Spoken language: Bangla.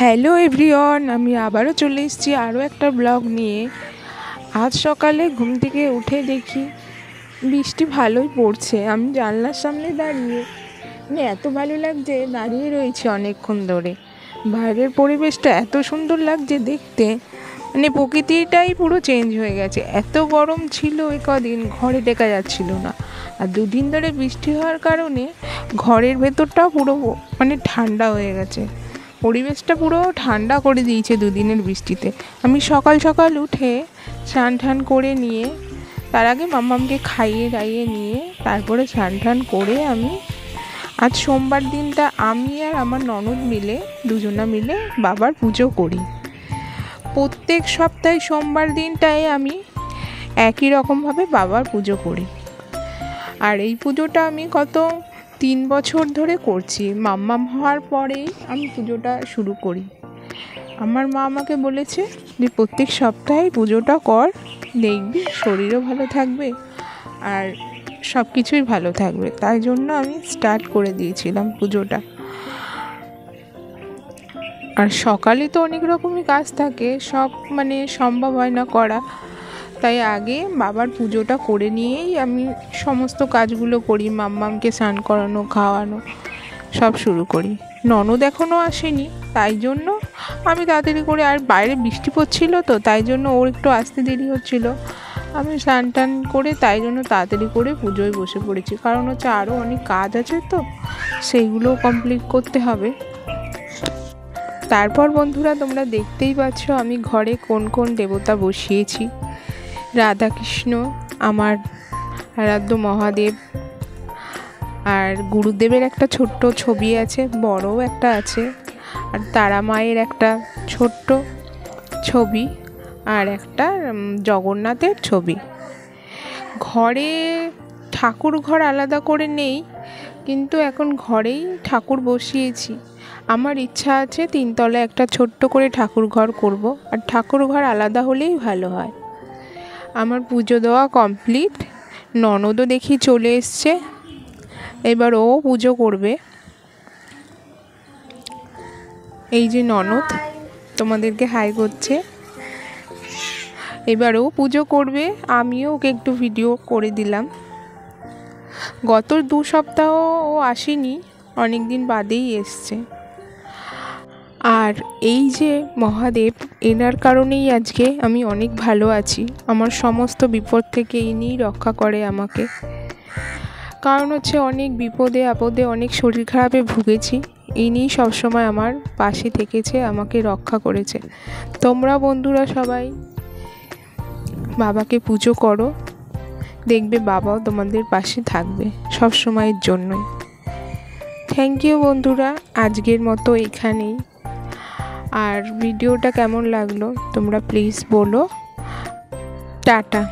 হ্যালো এভরিওয়ান, আমি আবারও চলে এসেছি আরও একটা ব্লগ নিয়ে। আজ সকালে ঘুম থেকে উঠে দেখি বৃষ্টি ভালোই পড়ছে। আমি জানলার সামনে দাঁড়িয়ে মানে এত ভালো লাগছে দাঁড়িয়ে রয়েছি অনেকক্ষণ ধরে। বাইরের পরিবেশটা এত সুন্দর লাগছে দেখতে মানে প্রকৃতিটাই পুরো চেঞ্জ হয়ে গেছে। এত গরম ছিল এ কদিন, ঘরে টেকা যাচ্ছিল না। আর দুদিন ধরে বৃষ্টি হওয়ার কারণে ঘরের ভেতরটাও পুরো মানে ঠান্ডা হয়ে গেছে। পরিবেশটা পুরো ঠান্ডা করে দিয়েছে দুদিনের বৃষ্টিতে। আমি সকাল সকাল উঠে স্নান টান করে নিয়ে, তার আগে মাম্মামকে খাইয়ে দাইয়ে নিয়ে, তারপরে স্নান টান করে আমি আজ সোমবার দিনটা আমি আর আমার ননদ মিলে, দুজনা মিলে বাবার পুজো করি। প্রত্যেক সপ্তাহে সোমবার দিনটায় আমি একই রকমভাবে বাবার পুজো করি। আর এই পুজোটা আমি কত তিন বছর ধরে করছি। মাম্মাম হওয়ার পরেই আমি পুজোটা শুরু করি। আমার মা আমাকে বলেছে যে প্রত্যেক সপ্তাহে পুজোটা কর, দেখবি শরীরও ভালো থাকবে আর সব কিছুই ভালো থাকবে। তাই জন্য আমি স্টার্ট করে দিয়েছিলাম পুজোটা। আর সকালে তো অনেক রকমই কাজ থাকে, সব মানে সম্ভব হয় না করা। তাই আগে বাবার পুজোটা করে নিয়েই আমি সমস্ত কাজগুলো করি, মাম্মামকে স্নান করানো, খাওয়ানো, সব শুরু করি। ননদ এখনও আসেনি, তাই জন্য আমি তাড়াতাড়ি করে, আর বাইরে বৃষ্টি পড়ছিল তো, তাই জন্য ওর একটু আসতে দেরি হচ্ছিল। আমি স্নান টান করে তাই জন্য তাড়াতাড়ি করে পুজোয় বসে পড়েছি, কারণ হচ্ছে আরও অনেক কাজ আছে তো, সেইগুলোও কমপ্লিট করতে হবে। তারপর বন্ধুরা তোমরা দেখতেই পাচ্ছ আমি ঘরে কোন কোন দেবতা বসিয়েছি। রাধাকৃষ্ণ, আমার আরাধ্য মহাদেব আর গুরুদেবের একটা ছোট্ট ছবি আছে, বড়ও একটা আছে, আর তারা মায়ের একটা ছোট্ট ছবি আর একটা জগন্নাথের ছবি। ঘরে ঠাকুর ঘর আলাদা করে নেই, কিন্তু এখন ঘরেই ঠাকুর বসিয়েছি। আমার ইচ্ছা আছে তিনতলা একটা ছোট্ট করে ঠাকুর ঘর করব, আর ঠাকুর ঘর আলাদা হলেই ভালো হয়। আমার পুজো দেওয়া কমপ্লিট ননদও দেখি চলে এসছে। এবার ও পুজো করবে। এই যে ননদ, তোমাদেরকে হাই করছে। এবারও পুজো করবে। আমিও ওকে একটু ভিডিও করে দিলাম। গত দু সপ্তাহ ও আসেনি অনেক দিন বাদেই এসছে। আর এই যে মহাদেব, এনার কারণেই আজকে আমি অনেক ভালো আছি। আমার সমস্ত বিপদ থেকে ইনিই রক্ষা করে আমাকে। কারণ হচ্ছে অনেক বিপদে, আপদে, অনেক শরীর খারাপে ভুগেছি। ইনিই সবসময় আমার পাশে থেকেছে, আমাকে রক্ষা করেছে। তোমরা বন্ধুরা সবাই বাবাকে পুজো করো। দেখবে বাবাও তোমাদের পাশে থাকবে সব সময়ের জন্যই। থ্যাংক ইউ বন্ধুরা, আজকের মতো এখানেই। আর ভিডিওটা কেমন লাগল তোমরা প্লিজ বলো। টাটা।